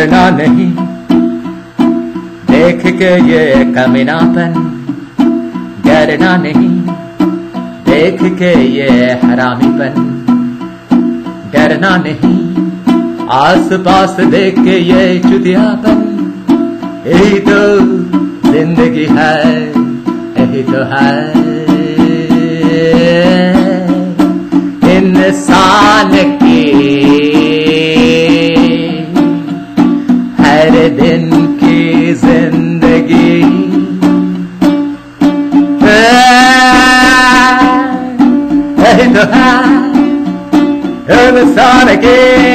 डरना नहीं। देख के ये कमीनापन डरना नहीं। देख के ये हरामीपन, डरना नहीं। आस पास देख के ये चुतियापन, यही तो ज़िंदगी है, यही तो है। इंसान की दिन की जिंदगी यही तो है इंसान की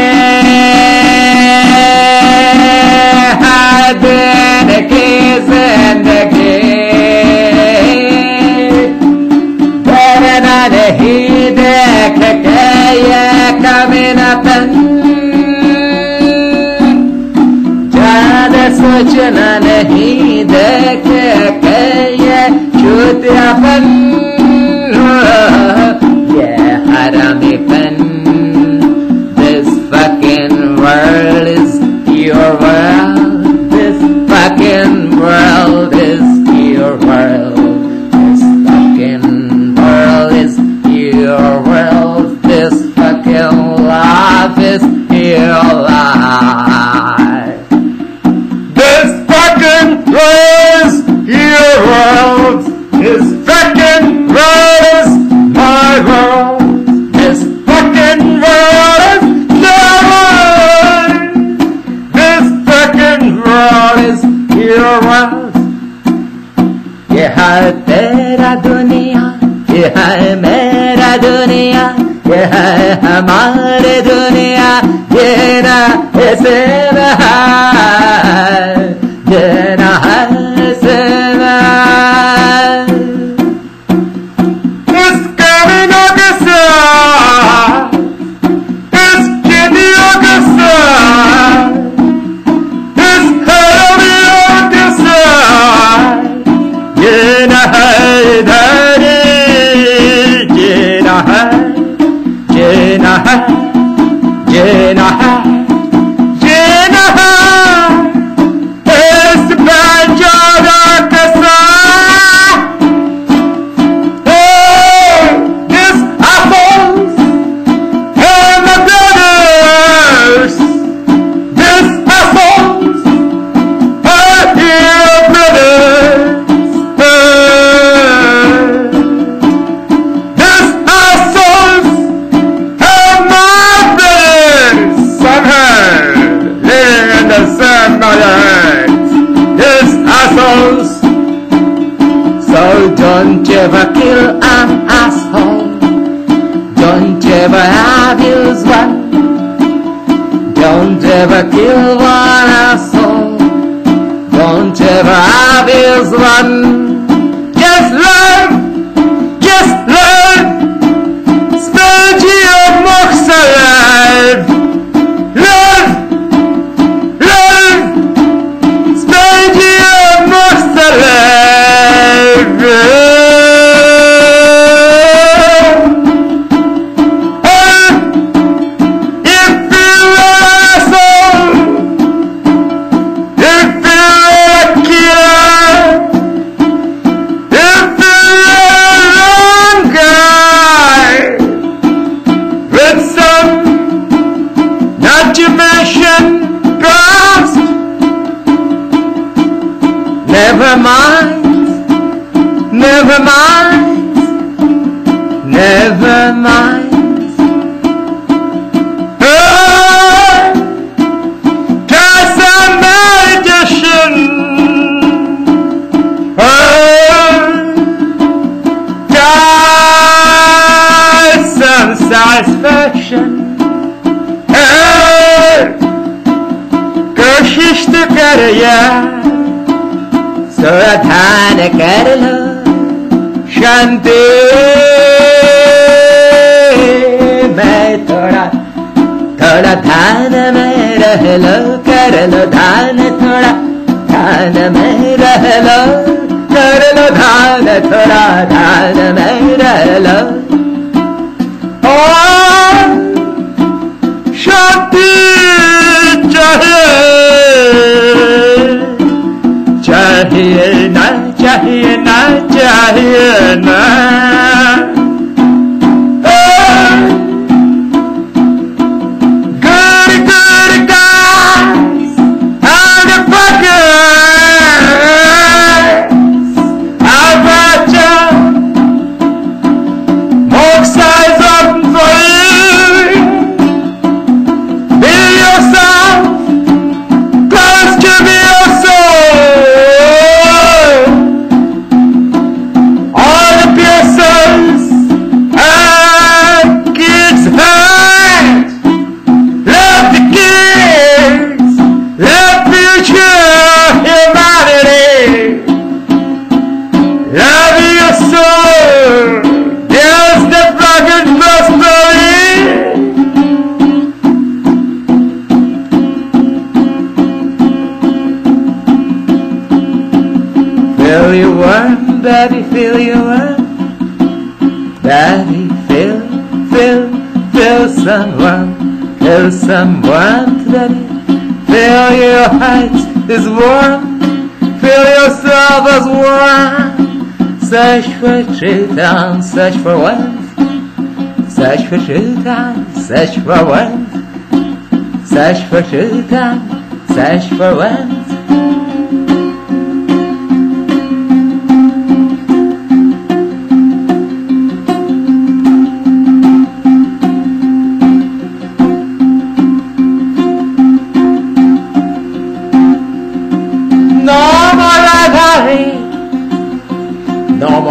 वचन नहीं देख के शुद्रपन ये हरमे world ये है तेरा दुनिया ये है मेरा दुनिया ये है हमारे दुनिया ये ना ऐसे रहा। Ever kill an asshole. Don't ever abuse one. Don't ever kill one asshole. Don't ever abuse one. Never mind, never mind, never mind. समाधान कर लो शांति। मैं थोड़ा थोड़ा ध्यान में रह लो कर लो ध्यान थोड़ा ध्यान में रह लो कर लो ध्यान थोड़ा ध्यान na चाहिए ना चाहिए ना Have your soul. Yes, the prophet was. Feel you warm, daddy, feel you warm. Daddy, feel, feel, feel someone. Feel someone, daddy. Feel your heart is warm. Feel yourself as one. Zaś przeczytam, zaś wołem, zaś przeczytam, zaś wołem, zaś przeczytam, zaś wołem.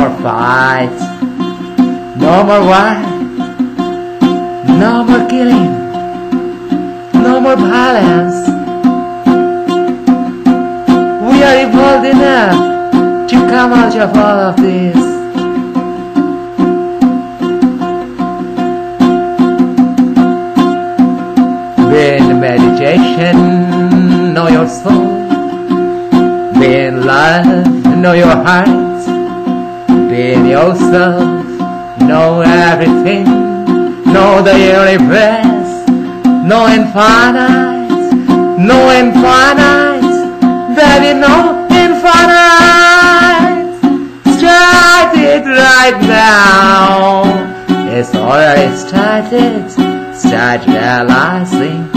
More fights, no more war, no more killing, no more violence. We are evolved enough to come out of all of this. Be in meditation, know your soul. Be in love, know your heart. In yourself, know everything. Know the universe, know infinite, know infinite. Baby, know infinite. Start it right now. It's already started. Start realizing